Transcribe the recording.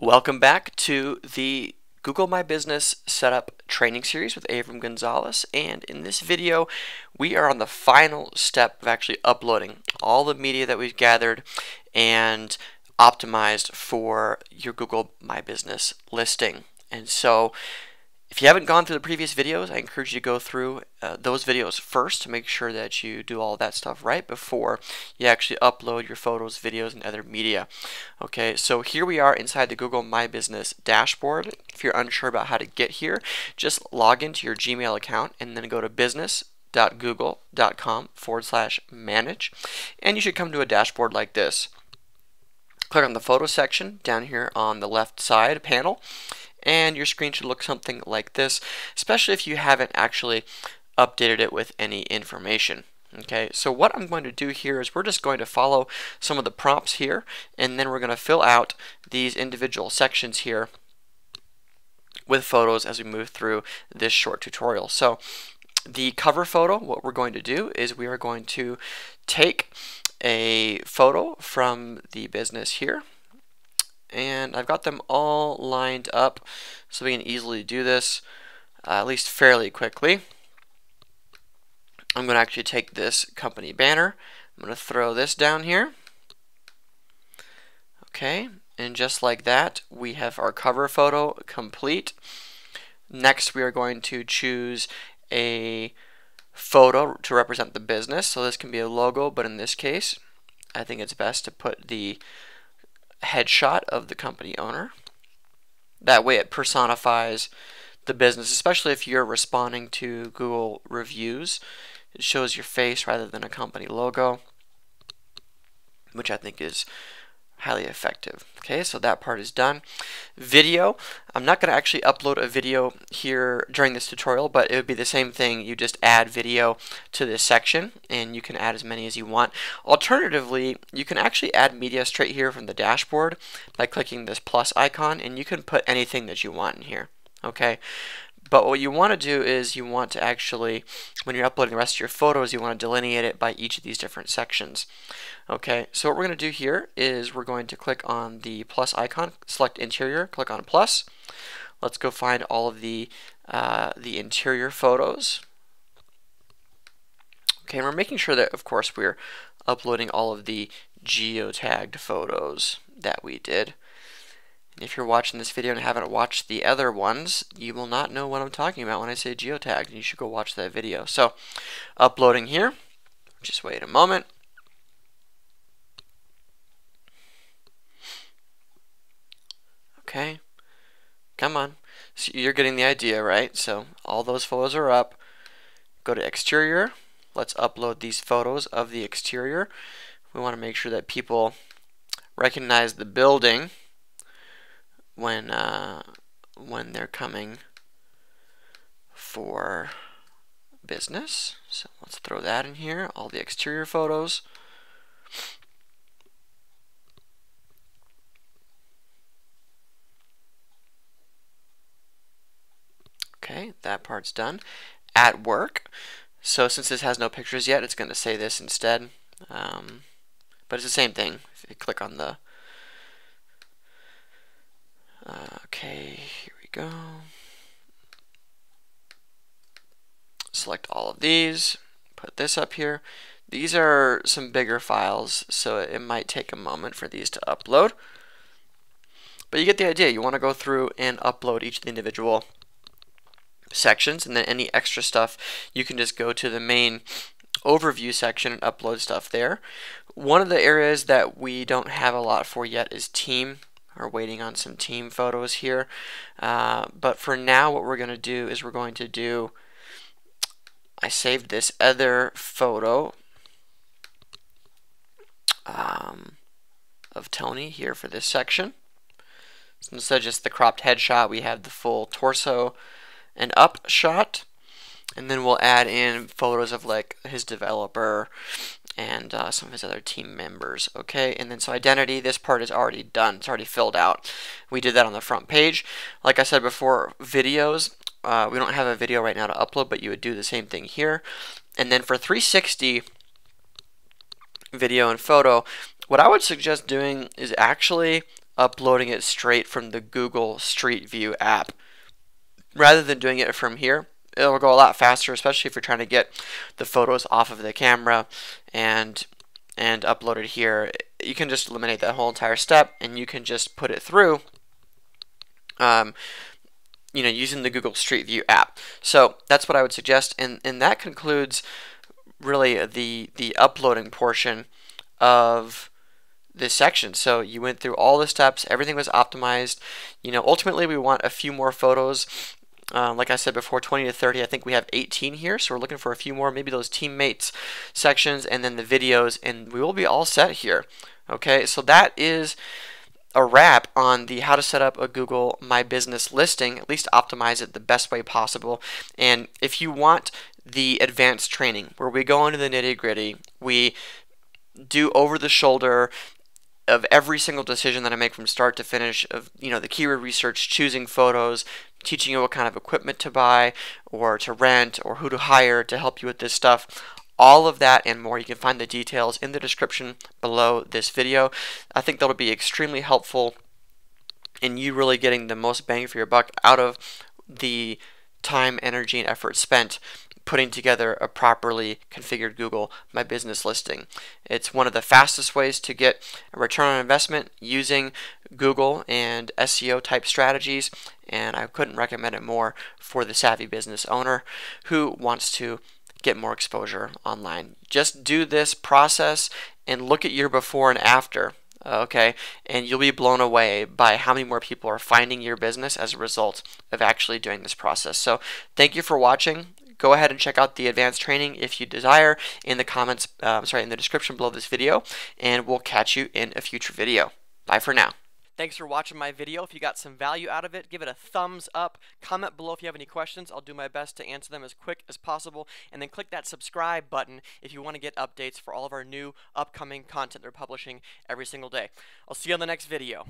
Welcome back to the Google My Business Setup training series with Avram Gonzales. And in this video, we are on the final step of actually uploading all the media that we've gathered and optimized for your Google My Business listing. And so if you haven't gone through the previous videos, I encourage you to go through uh, those videos first to make sure that you do all that stuff right before you actually upload your photos, videos, and other media. Okay, so here we are inside the Google My Business dashboard. If you're unsure about how to get here, just log into your Gmail account and then go to business.google.com forward slash manage, and you should come to a dashboard like this. Click on the photo section down here on the left side panel and your screen should look something like this, especially if you haven't actually updated it with any information. Okay, so what I'm going to do here is we're just going to follow some of the prompts here, and then we're going to fill out these individual sections here with photos as we move through this short tutorial. So the cover photo, what we're going to do is we are going to take a photo from the business here and I've got them all lined up so we can easily do this uh, at least fairly quickly. I'm going to actually take this company banner. I'm going to throw this down here. Okay, and just like that, we have our cover photo complete. Next, we are going to choose a photo to represent the business. So this can be a logo, but in this case, I think it's best to put the headshot of the company owner. That way it personifies the business, especially if you're responding to Google reviews. It shows your face rather than a company logo, which I think is highly effective. Okay, so that part is done. Video, I'm not going to actually upload a video here during this tutorial, but it would be the same thing. You just add video to this section, and you can add as many as you want. Alternatively, you can actually add media straight here from the dashboard by clicking this plus icon, and you can put anything that you want in here. Okay, but what you want to do is you want to actually, when you're uploading the rest of your photos, you want to delineate it by each of these different sections. Okay, so what we're going to do here is we're going to click on the plus icon, select interior, click on plus. Let's go find all of the, uh, the interior photos. Okay, and we're making sure that, of course, we're uploading all of the geotagged photos that we did. If you're watching this video and haven't watched the other ones, you will not know what I'm talking about when I say geotagged, and you should go watch that video. So, uploading here. Just wait a moment. Okay. Come on. So you're getting the idea, right? So, all those photos are up. Go to exterior. Let's upload these photos of the exterior. We want to make sure that people recognize the building when uh, when they're coming for business. So let's throw that in here, all the exterior photos. Okay, that part's done. At work, so since this has no pictures yet, it's going to say this instead. Um, but it's the same thing. If you click on the okay, here we go. Select all of these, put this up here. These are some bigger files, so it might take a moment for these to upload. But you get the idea. You want to go through and upload each of the individual sections, and then any extra stuff, you can just go to the main overview section and upload stuff there. One of the areas that we don't have a lot for yet is team are waiting on some team photos here. Uh, but for now, what we're going to do is we're going to do, I saved this other photo um, of Tony here for this section. So instead of just the cropped headshot, we have the full torso and up shot. And then we'll add in photos of like his developer and uh, some of his other team members. Okay, and then so identity, this part is already done. It's already filled out. We did that on the front page. Like I said before, videos, uh, we don't have a video right now to upload, but you would do the same thing here. And then for 360 video and photo, what I would suggest doing is actually uploading it straight from the Google Street View app. Rather than doing it from here, it'll go a lot faster, especially if you're trying to get the photos off of the camera and and upload it here. You can just eliminate that whole entire step and you can just put it through um, you know, using the Google Street View app. So that's what I would suggest, and and that concludes really the the uploading portion of this section. So you went through all the steps, everything was optimized. You know, ultimately we want a few more photos. Uh, like I said before, 20 to 30. I think we have 18 here, so we're looking for a few more, maybe those teammates sections, and then the videos, and we will be all set here. Okay, so that is a wrap on the how to set up a Google My Business listing, at least optimize it the best way possible. And if you want the advanced training where we go into the nitty gritty, we do over the shoulder of every single decision that I make from start to finish of you know the keyword research, choosing photos, teaching you what kind of equipment to buy or to rent or who to hire to help you with this stuff all of that and more. You can find the details in the description below this video. I think that'll be extremely helpful in you really getting the most bang for your buck out of the time, energy, and effort spent putting together a properly configured Google My Business listing. It's one of the fastest ways to get a return on investment using Google and SEO type strategies, and I couldn't recommend it more for the savvy business owner who wants to get more exposure online. Just do this process and look at your before and after, okay? And you'll be blown away by how many more people are finding your business as a result of actually doing this process. So, thank you for watching. Go ahead and check out the advanced training if you desire in the comments, uh, sorry, in the description below this video, and we'll catch you in a future video. Bye for now. Thanks for watching my video. If you got some value out of it, give it a thumbs up. Comment below if you have any questions. I'll do my best to answer them as quick as possible. And then click that subscribe button if you want to get updates for all of our new upcoming content that we're publishing every single day. I'll see you on the next video.